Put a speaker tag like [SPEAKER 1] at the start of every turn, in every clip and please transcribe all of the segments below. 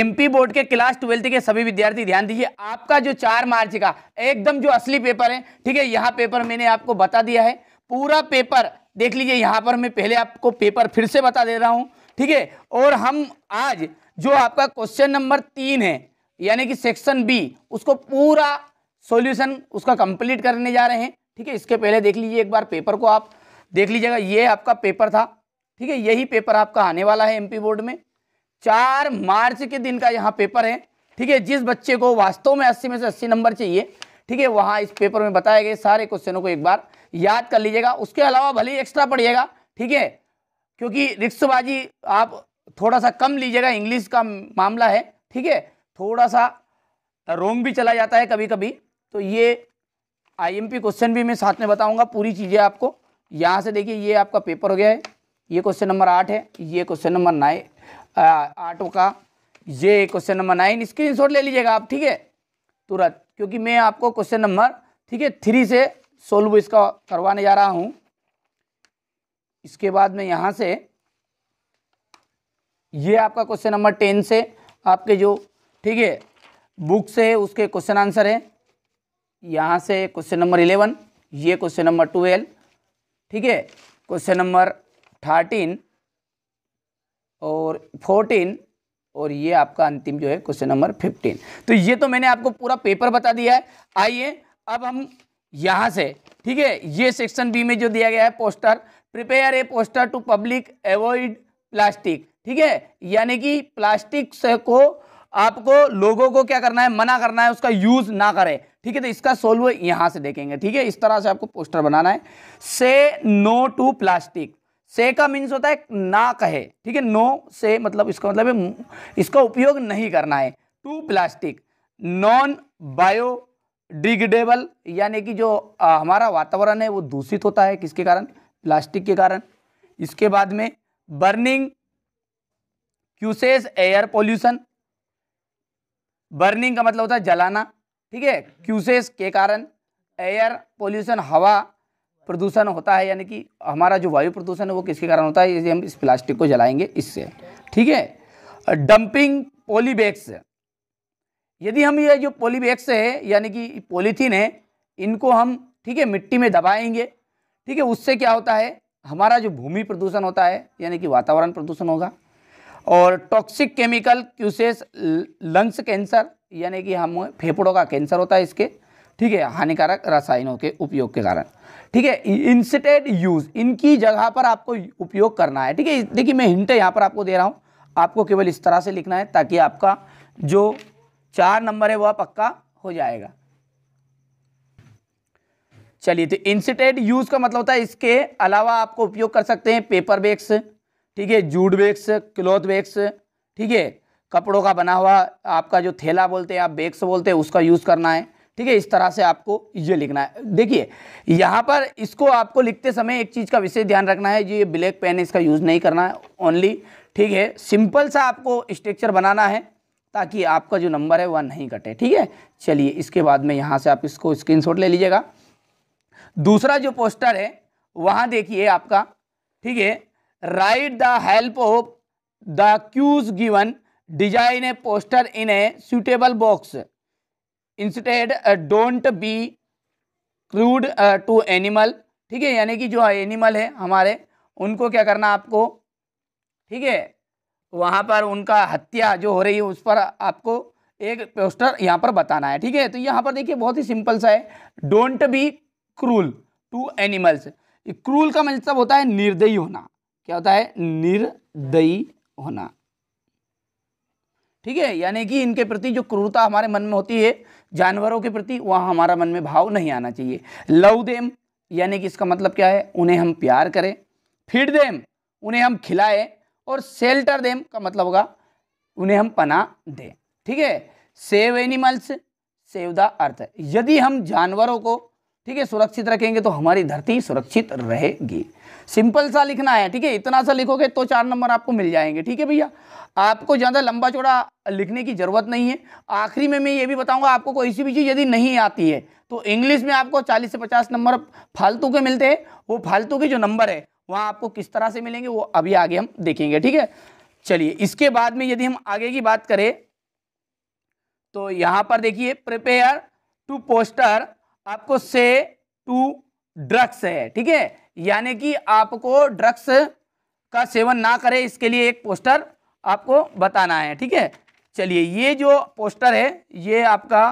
[SPEAKER 1] MP board के class twelfth के सभी विद्यार्थी, ध्यान दीजिए, आपका जो चार मार्च का, एकदम जो असली पेपर है, ठीक है, यहाँ पेपर मैंने आपको बता दिया है, पूरा पेपर, देख लीजिए, यहाँ पर मैं पहले आपको पेपर फिर से बता दे रहा हूँ, ठीक है, और हम आज जो आपका क्वेश्चन नंबर तीन है, यानी कि सेक्शन बी, उसको पूरा सॉल्यूशन उसका कंप्लीट करने जा रहे हैं, ठीक है, इसके पहले देख लीजिए एक बार पेपर को आप देख लीजिएगा, ये आपका पेपर था, ठीक है, यही पेपर आपका आने वाला है एमपी बोर्ड में चार मार्च के दिन का यहाँ पेपर है, ठीक है? जिस बच्चे को वास्तव में अस्सी में से अस्सी नंबर चाहिए, ठीक है? वहाँ इस पेपर में बताए गए सारे क्वेश्चनों को एक बार याद कर लीजिएगा। उसके अलावा भले ही एक्स्ट्रा पढ़िएगा, ठीक है? क्योंकि रिक्सबाजी आप थोड़ा सा कम लीजिएगा, इंग्लिश का मामला है, ठीक है? थोड़ा सा रोंग भी चला जाता है कभी कभी तो ये आईएमपी क्वेश्चन भी मैं साथ में बताऊँगा, पूरी चीज़ें आपको। यहाँ से देखिए, ये आपका पेपर हो गया है, ये क्वेश्चन नंबर आठ है, ये क्वेश्चन नंबर नाइन आठों का। ये question number nine screenshot ले लीजिएगा आप, ठीक है? तुरंत, क्योंकि मैं आपको क्वेश्चन नंबर ठीक है थ्री से सोल्व इसका करवाने जा रहा हूँ। इसके बाद में यहाँ से, ये आपका क्वेश्चन नंबर टेन से आपके जो, ठीक है बुक से उसके क्वेश्चन आंसर है। यहाँ से क्वेश्चन नंबर इलेवन ये क्वेश्चन नंबर ट्वेल्व ठीक है क्वेश्चन नंबर थर्टीन और फोर्टीन, और ये आपका अंतिम जो है क्वेश्चन नंबर फिफ्टीन। तो ये तो मैंने आपको पूरा पेपर बता दिया है। आइए, अब हम यहाँ से, ठीक है, ये सेक्शन बी में जो दिया गया है poster prepare a poster to public avoid plastic ठीक है? यानी कि प्लास्टिक से को, आपको लोगों को क्या करना है, मना करना है, उसका यूज़ ना करें। ठीक है तो इसका सोल्व यहाँ से देखेंगे, ठीक है? इस तरह से आपको पोस्टर बनाना है। से नो टू प्लास्टिक से का मीन्स होता है ना कहे ठीक है? नो से मतलब इसका मतलब है इसका उपयोग नहीं करना है। टू प्लास्टिक नॉन बायोडिग्रेडेबल यानी कि जो आ, हमारा वातावरण है वो दूषित होता है। किसके कारण? प्लास्टिक के कारण। इसके बाद में burning causes air pollution. Burning का मतलब होता है जलाना ठीक है? क्यूसेस के कारण एयर पोल्यूशन हवा प्रदूषण होता है, यानी कि हमारा जो वायु प्रदूषण है वो किसके कारण होता है? यदि हम इस प्लास्टिक को जलाएँगे इससे। ठीक है? Dumping polybags. यदि हम ये जो पॉलीबैग्स है, यानी कि पॉलीथीन है, इनको हम, ठीक है, मिट्टी में दबाएँगे। ठीक है? उससे क्या होता है? हमारा जो भूमि प्रदूषण होता है, यानी कि वातावरण प्रदूषण होगा। और toxic chemical causes lungs cancer यानी कि हम फेफड़ों का कैंसर होता है इसके। ठीक है, हानिकारक रसायनों के उपयोग के कारण। ठीक है इंसिटेड यूज़ इनकी जगह पर आपको उपयोग करना है। ठीक है, देखिए, मैं हिंट यहाँ पर आपको दे रहा हूँ। आपको केवल इस तरह से लिखना है ताकि आपका जो चार नंबर है वह पक्का हो जाएगा। चलिए तो इंसिटेड यूज़ का मतलब होता है इसके अलावा आपको उपयोग कर सकते हैं पेपर बैग्स ठीक है जूड बैग्स क्लॉथ बैग्स ठीक है, कपड़ों का बना हुआ आपका जो थैला बोलते हैं, आप बैग्स बोलते हैं, उसका यूज़ करना है। ठीक है, इस तरह से आपको ये लिखना है। देखिए, यहाँ पर इसको आपको लिखते समय एक चीज़ का विशेष ध्यान रखना है ये ब्लैक पेन है, इसका यूज़ नहीं करना है ओनली ठीक है। सिंपल सा आपको स्ट्रक्चर बनाना है, ताकि आपका जो नंबर है, वह नहीं कटे, ठीक है। चलिए, इसके बाद में यहाँ से आप इसको स्क्रीनशॉट ले लीजिएगा। दूसरा जो पोस्टर है, वहाँ देखिए आपका, ठीक है write the help of the cues given design a poster in a suitable box instead don't be crude to animal ठीक है, यानी कि जो एनिमल है हमारे, उनको क्या करना आपको? ठीक है, वहाँ पर उनका हत्या जो हो रही है, उस पर आपको एक पोस्टर यहाँ पर बताना है। ठीक है तो यहाँ पर देखिए, बहुत ही सिंपल सा है। Don't be cruel to animals cruel का मतलब होता है निर्दयी होना। क्या होता है? निर्दयी होना। ठीक है, यानी कि इनके प्रति जो क्रूरता हमारे मन में होती है जानवरों के प्रति वहाँ हमारा मन में भाव नहीं आना चाहिए। लव देम, यानी कि इसका मतलब क्या है? उन्हें हम प्यार करें। फ़ीड देम, उन्हें हम खिलाएँ। और सेल्टर देम का मतलब होगा, उन्हें हम पना दें। ठीक है? Save animals, save the earth. यदि हम जानवरों को ठीक है, सुरक्षित रखेंगे तो हमारी धरती सुरक्षित रहेगी। सिंपल सा लिखना है, ठीक है, इतना सा लिखोगे तो चार नंबर आपको मिल जाएँगे, ठीक है भैया? आपको ज़्यादा लंबा चौड़ा लिखने की ज़रूरत नहीं है। आखिरी में मैं ये भी बताऊँगा, आपको कोई सी भी चीज़ यदि नहीं आती है तो इंग्लिश में आपको 40 से 50 नंबर फालतू के मिलते हैं। वो फालतू के जो नंबर है, वहाँ आपको किस तरह से मिलेंगे, वो अभी आगे हम देखेंगे, ठीक है? चलिए, इसके बाद में यदि हम आगे की बात करें तो यहाँ पर देखिए प्रिपेयर टू पोस्टर आपको से टू ड्रग्स है, ठीक है? यानी कि आपको ड्रग्स का सेवन ना करे, इसके लिए एक पोस्टर आपको बताना है, ठीक है? चलिए, ये जो पोस्टर है, ये आपका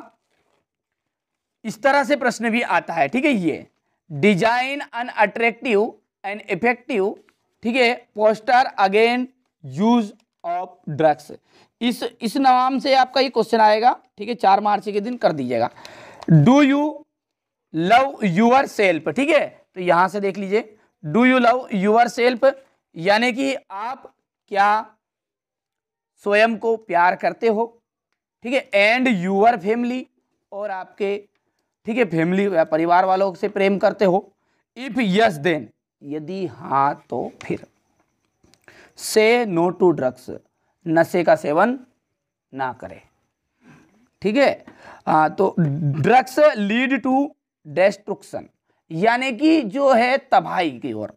[SPEAKER 1] इस तरह से प्रश्न भी आता है, ठीक है? ये, design an attractive and effective ठीक है? Poster again use of drugs. इस इस नाम से आपका ये क्वेश्चन आएगा, ठीक है? चार मार्च के दिन कर दीजिएगा। Do you love yourself, ठीक है? तो यहाँ से देख लीजिए, do you love yourself? यानी कि आप क्या स्वयं को प्यार करते हो, ठीक है? एंड यूअर फैमिली और आपके, ठीक है फैमिली या परिवार वालों से प्रेम करते हो। इफ़ यस देन यदि हाँ तो फिर। से नो टू ड्रग्स नशे का सेवन ना करें, ठीक है? तो ड्रग्स लीड टू डेस्ट्रुक्शन यानी कि जो है तबाही की ओर।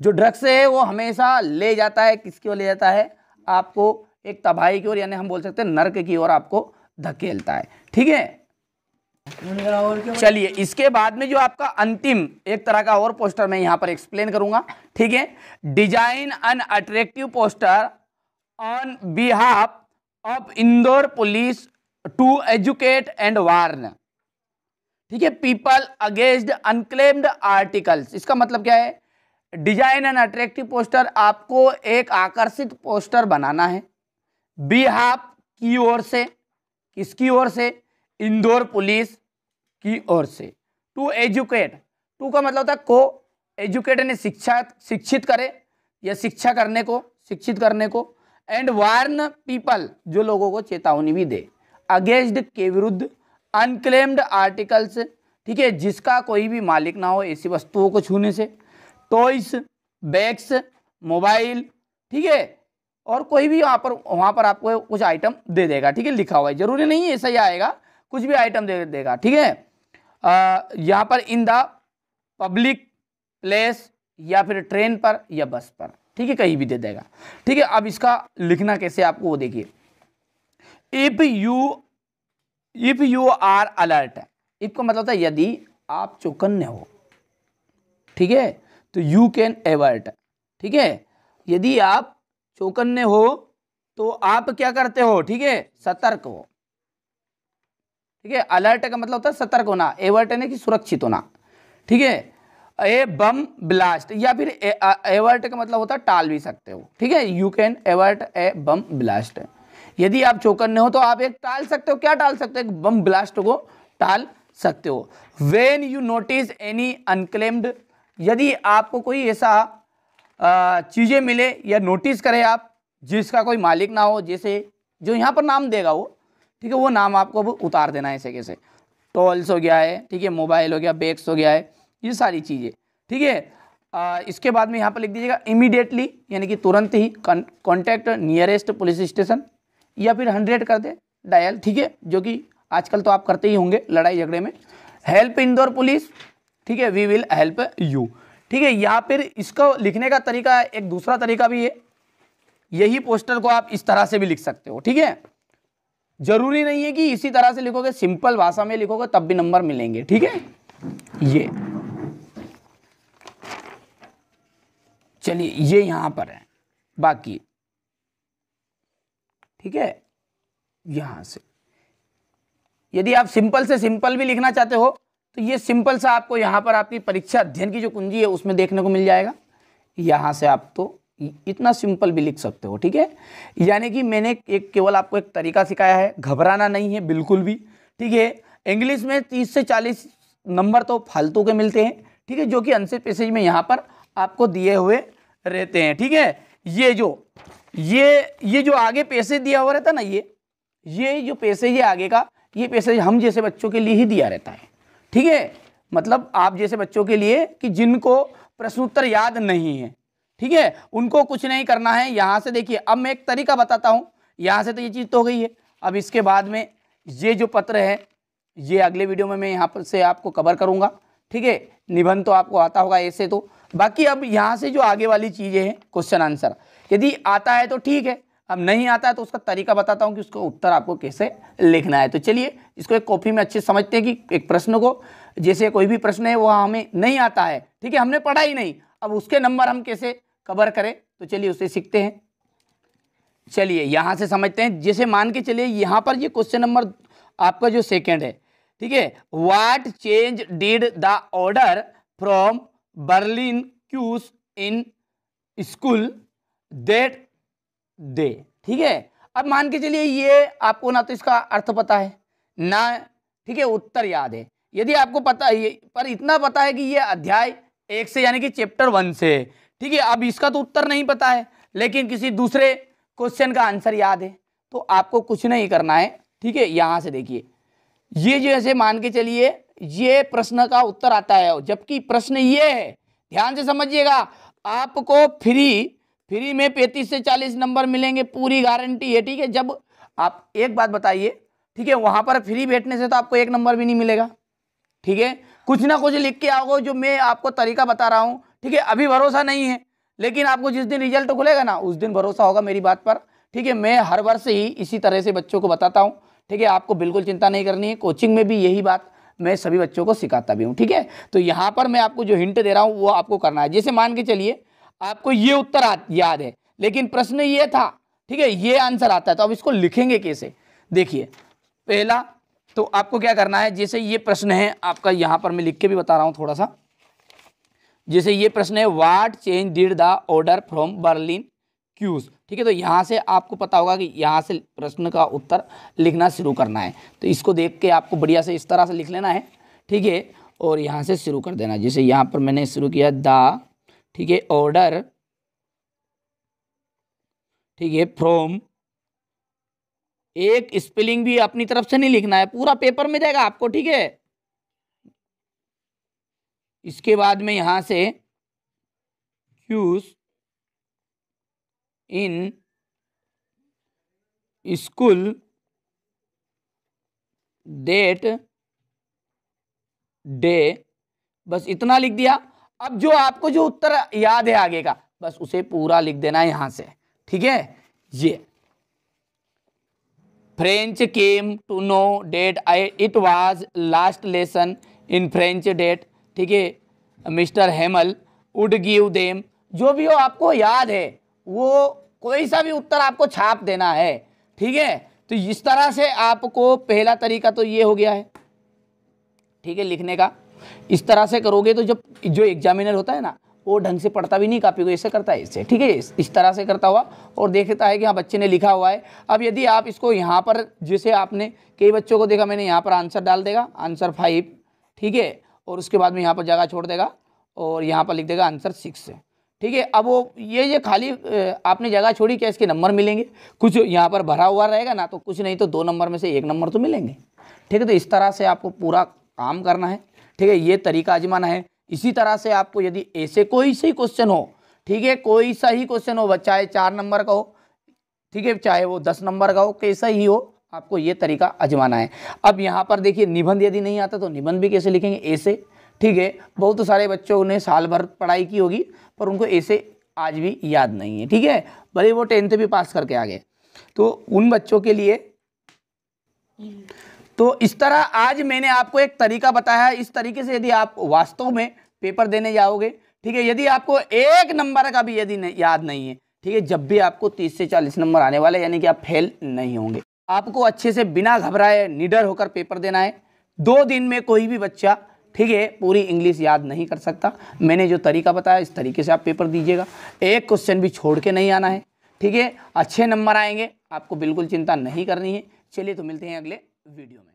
[SPEAKER 1] जो ड्रग्स है, वो हमेशा ले जाता है, किसकी ओर ले जाता है? आपको एक तबाही की ओर, यानी हम बोल सकते हैं नर्क की ओर आपको धकेलता है। ठीक है? चलिए, इसके बाद में जो आपका अंतिम, एक तरह का और पोस्टर मैं यहाँ पर एक्सप्लेन करूँगा। ठीक है? Design an attractive poster on behalf of Indore police to educate and warn ठीक है पीपल अगेंस्ट अनक्लेम्ड आर्टिकल्स इसका मतलब क्या है? डिज़ाइन एंड अट्रैक्टिव पोस्टर आपको एक आकर्षित पोस्टर बनाना है। बिहाफ की ओर से, किसकी ओर से? इंदौर पुलिस की ओर से। टू एजुकेट टू का मतलब होता है को एजुकेट ने शिक्षा, शिक्षित करे, या शिक्षा करने को, शिक्षित करने को। एंड वार्न पीपल जो लोगों को चेतावनी भी दे। अगेंस्ट के विरुद्ध अनक्लेम्ड आर्टिकल्स, ठीक है, जिसका कोई भी मालिक ना हो, ऐसी वस्तुओं को छूने से। टॉयस बैग्स, मोबाइल, ठीक है, और कोई भी वहाँ पर वहाँ पर आपको कुछ आइटम दे देगा, ठीक है, लिखा हुआ है। ज़रूरी नहीं ऐसा ही आएगा, कुछ भी आइटम दे देगा, ठीक है। यहाँ पर इन द पब्लिक प्लेस या फिर ट्रेन पर या बस पर, ठीक है, कहीं भी दे देगा। ठीक है, अब इसका लिखना कैसे आपको, वो देखिए। If you if you are alert if का मतलब होता है यदि आप चौकन्ने हो, ठीक है? तो यू कैन एवर्ट ठीक है? यदि आप चौकन्ने हो तो आप क्या करते हो, ठीक है? सतर्क हो, ठीक है? अलर्ट का मतलब होता है सतर्क होना एवर्ट यानी कि सुरक्षित होना, ठीक है? ए बम ब्लास्ट या फिर एवर्ट का मतलब होता है टाल भी सकते हो, ठीक है? You can avert a bomb blast यदि आप चौकन्ने हो तो आप एक टाल सकते हो। क्या टाल सकते हो? एक बम ब्लास्ट को टाल सकते हो। When you notice any unclaimed यदि आपको कोई ऐसा चीज़ें मिले या नोटिस करें आप, जिसका कोई मालिक ना हो, जैसे, जो यहाँ पर नाम देगा वो, ठीक है, वो नाम आपको अब उतार देना है ऐसे कैसे टॉल्स हो गया है, ठीक है मोबाइल हो गया बैग्स हो गया है, ये सारी चीज़ें, ठीक है। इसके बाद में यहाँ पर लिख दीजिएगा इमीडिएटली यानी कि तुरंत ही कॉन्टैक्ट नियरेस्ट पुलिस स्टेशन या फिर हंड्रेड कर दे, डायल, ठीक है? जो कि आजकल तो आप करते ही होंगे लड़ाई झगड़े में। हेल्प इंदौर पुलिस, ठीक है? वी विल हेल्प यू ठीक है, या फिर इसको लिखने का तरीका, एक दूसरा तरीका भी है। यही पोस्टर को आप इस तरह से भी लिख सकते हो, ठीक है? ज़रूरी नहीं है कि इसी तरह से लिखोगे, सिंपल भाषा में लिखोगे, तब भी नंबर मिलेंगे, ठीक है? ये। चलिए, ये यहाँ पर है, बाकी। ठीक है? यहाँ से। यदि आप सिंपल से सिंपल भी लिखना चाहते हो तो ये सिंपल सा आपको यहाँ पर आपकी परीक्षा अध्ययन की जो कुंजी है, उसमें देखने को मिल जाएगा। यहाँ से आप तो इतना सिंपल भी लिख सकते हो, ठीक है? यानी कि मैंने एक, केवल आपको एक तरीका सिखाया है, घबराना नहीं है, बिल्कुल भी, ठीक है? इंग्लिश में तीस से चालीस नंबर तो फालतू के मिलते हैं, ठीक है? जो कि अनसेट पैसेज में यहाँ पर आपको दिए हुए रहते हैं, ठीक है? ये जो ये ये जो आगे पैसे दिया हुआ रहता ना ये ये जो पैसेज है आगे का, ये पैसे हम जैसे बच्चों के लिए ही दिया रहता है। ठीक है? मतलब आप जैसे बच्चों के लिए कि जिनको प्रश्नोत्तर याद नहीं है। ठीक है? उनको कुछ नहीं करना है। यहाँ से देखिए, अब मैं एक तरीका बताता हूँ। यहाँ से तो ये चीज़ तो हो गई है। अब इसके बाद में ये जो पत्र है, ये अगले वीडियो में मैं यहाँ पर से आपको कवर करूँगा। ठीक है? निबंध तो आपको आता होगा ऐसे तो। बाकी अब यहाँ से जो आगे वाली चीज़ें हैं क्वेश्चन आंसर यदि आता है तो ठीक है। अब नहीं आता है तो उसका तरीका बताता हूँ कि उसका उत्तर आपको कैसे लिखना है। तो चलिए, इसको एक कॉपी में अच्छे समझते हैं कि एक प्रश्न को, जैसे कोई भी प्रश्न है वो हमें नहीं आता है। ठीक है, हमने पढ़ा ही नहीं। अब उसके नंबर हम कैसे कवर करें? तो चलिए उसे सीखते हैं। चलिए, यहाँ से समझते हैं। जैसे मान के चलिए, यहाँ पर ये क्वेश्चन नंबर आपका जो सेकेंड है। ठीक है what change did the order from Berlin cause in school that they ठीक है? अब मान के चलिए ये आपको ना तो इसका अर्थ पता है, ना, ठीक है, उत्तर याद है। यदि आपको पता है पर इतना पता है कि ये अध्याय एक से यानी कि चैप्टर वन से ठीक है, अब इसका तो उत्तर नहीं पता है, लेकिन किसी दूसरे क्वेश्चन का आंसर याद है तो आपको कुछ नहीं करना है, ठीक है, यहाँ से देखिए। ये जो ऐसे मान के चलिए, ये प्रश्न का उत्तर आता है, जबकि प्रश्न ये है, ध्यान से समझिएगा, आपको फ्री फ्री में पैंतीस से चालीस नंबर मिलेंगे, पूरी गारंटी है, ठीक है? जब आप एक बात बताइए, ठीक है? वहाँ पर फ्री बैठने से तो आपको एक नंबर भी नहीं मिलेगा, ठीक है? कुछ ना कुछ लिख के आओगे जो मैं आपको तरीका बता रहा हूँ, ठीक है? अभी भरोसा नहीं है, लेकिन आपको जिस दिन रिज़ल्ट खुलेगा ना, उस दिन भरोसा होगा मेरी बात पर, ठीक है? मैं हर वर्ष ही इसी तरह से बच्चों को बताता हूँ, ठीक है? आपको बिल्कुल चिंता नहीं करनी है कोचिंग में भी यही बात मैं सभी बच्चों को सिखाता भी हूँ, ठीक है? तो यहाँ पर मैं आपको जो हिंट दे रहा हूँ, वो आपको करना है। जैसे मान के चलिए आपको ये उत्तर याद है। लेकिन प्रश्न ये था, ठीक है, ये आंसर आता है तो अब इसको लिखेंगे कैसे? देखिए, पहला तो आपको क्या करना है, जैसे ये प्रश्न है, आपका यहाँ पर मैं लिख के भी बता रहा हूँ थोड़ा सा। जैसे ये प्रश्न है what change did the order from Berlin cause ठीक है तो यहाँ से आपको पता होगा कि यहाँ से प्रश्न का उत्तर लिखना शुरू करना है। तो इसको देख के आपको बढ़िया से इस तरह से लिख लेना है, ठीक है, और यहाँ से शुरू कर देना जैसे यहाँ पर मैंने शुरू किया, द ठीक है ऑर्डर ठीक है फ्रॉम एक स्पेलिंग भी अपनी तरफ़ से नहीं लिखना है, पूरा पेपर में जाएगा आपको, ठीक है? इसके बाद में यहाँ से cause in school that day बस इतना लिख दिया। अब जो आपको जो उत्तर याद है आगे का, बस उसे पूरा लिख देना है यहाँ से, ठीक है? ये। French came to know that I it was last lesson in French that ठीक है? Mister Hamel would give them जो भी हो आपको याद है, वो कोई सा भी उत्तर आपको छाप देना है, ठीक है? तो इस तरह से आपको पहला तरीका तो ये हो गया है, ठीक है? लिखने का। इस तरह से करोगे तो जब जो एग्जामिनर होता है ना, वो ढंग से पढ़ता भी नहीं कापी को ऐसे करता है इससे, ठीक है? इस तरह से करता हुआ और देखता है कि हाँ बच्चे ने लिखा हुआ है। अब यदि आप इसको यहाँ पर, जैसे आपने, कई बच्चों को देखा, मैंने यहाँ पर आंसर डाल देगा आंसर फाइव ठीक है? और उसके बाद में यहाँ पर जगह छोड़ देगा और यहाँ पर लिख देगा आंसर सिक्स ठीक है? अब वो, ये ये खाली आपने जगह छोड़ी, क्या इसके नंबर मिलेंगे? कुछ यहाँ पर भरा हुआ रहेगा ना तो कुछ नहीं तो दो नंबर में से एक नंबर तो मिलेंगे, ठीक है? तो इस तरह से आपको पूरा काम करना है। ठीक है, ये तरीका आजमाना है। इसी तरह से आपको यदि ऐसे कोई सी क्वेश्चन हो, ठीक है, कोई सा ही क्वेश्चन हो चाहे चार नंबर का हो, ठीक है, चाहे वो दस नंबर का हो, कैसा ही हो, आपको ये तरीका आजमाना है। अब यहाँ पर देखिए, निबंध यदि नहीं आता तो निबंध भी कैसे लिखेंगे? ऐसे, ठीक है, बहुत सारे बच्चों ने साल भर पढ़ाई की होगी, पर उनको ऐसे आज भी याद नहीं है, ठीक है, भले वो टेंथ भी पास करके आ गए। तो उन बच्चों के लिए तो इस तरह आज मैंने आपको एक तरीका बताया, इस तरीके से यदि आप वास्तव में पेपर देने जाओगे, ठीक है, यदि आपको एक नंबर का भी यदि याद नहीं है, ठीक है, जब भी आपको तीस से चालीस नंबर आने वाले, यानी कि आप फेल नहीं होंगे। आपको अच्छे से बिना घबराए, निडर होकर पेपर देना है। दो दिन में कोई भी बच्चा, ठीक है, पूरी इंग्लिश याद नहीं कर सकता। मैंने जो तरीका बताया, इस तरीके से आप पेपर दीजिएगा। एक क्वेश्चन भी छोड़ के नहीं आना है, ठीक है, अच्छे नंबर आएँगे, आपको बिल्कुल चिंता नहीं करनी है। चलिए तो मिलते हैं अगले वीडियो में।